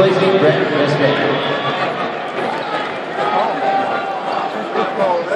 replacing Brett Bisbee. Oh,